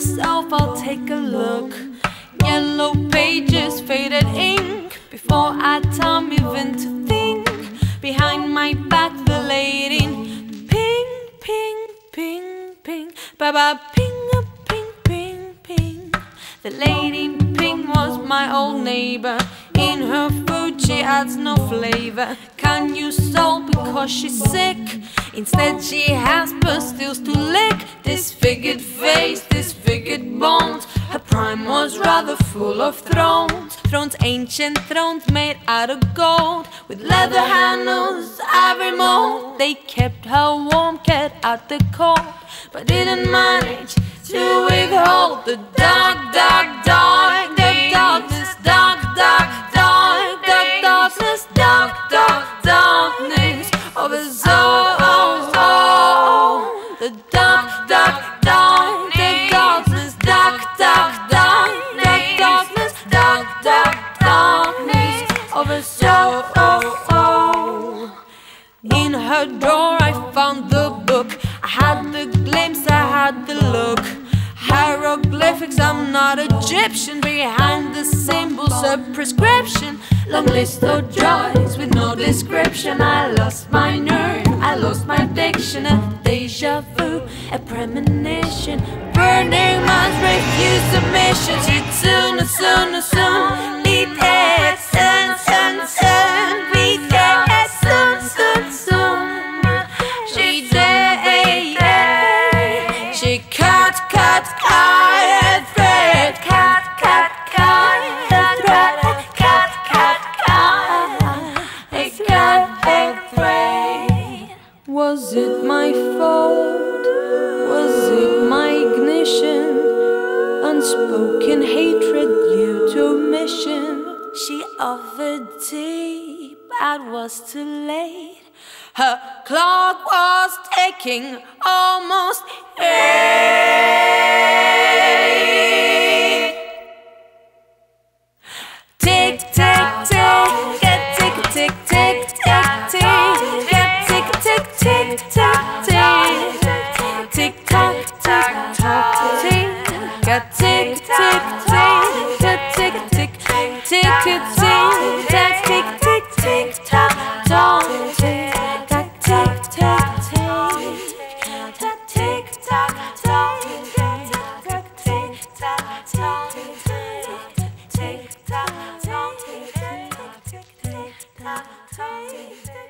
myself I'll take a look. Yellow pages, faded ink. Before I time even to think. Behind my back the lady. Ping, ping, ping, ping. Ba ba ping, ping, ping, ping. The lady in pink was my old neighbor. In her food she adds no flavor. Can you solve because she's sick? Instead she has pastilles to lick. Disfigured face, was rather full of thrones. Thrones, ancient thrones made out of gold. With leather handles, ivory mold. They kept her warm, kept out the cold. But didn't manage to withhold the dark, dark, dark, the darkness, dark, dark, dark, the darkness, dark, dark, darkness of his soul. The dark, dark, dark, of his soul. In her drawer I found the book. I had the glimpse, I had the look. Hieroglyphics, I'm not Egyptian. Behind the symbols, a prescription. Long list of joys with no description. I lost my nerve, I lost my diction. A deja vu, a premonition. Burning minds refuse submission. She soon, soon, soon. Be dead, Was it my fault? Was it my ignition? Unspoken hatred due to omission. She offered tea, but was too late. Her clock was ticking almost eight. tick tack, tick tick tick tock, don't tick tock, tick tick tick tock, tick tock, don't tick tock, tick tock, don't tick tock, tick tock, don't tick tock, tick tock, don't tick tock.